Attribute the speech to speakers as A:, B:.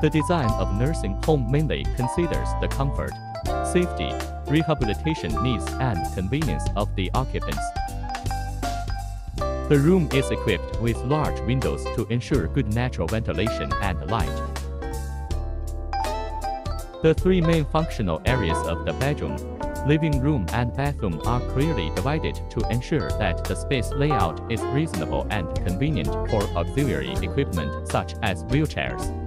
A: The design of nursing home mainly considers the comfort, safety, rehabilitation needs and convenience of the occupants. The room is equipped with large windows to ensure good natural ventilation and light. The three main functional areas of the bedroom, living room and bathroom are clearly divided to ensure that the space layout is reasonable and convenient for auxiliary equipment such as wheelchairs.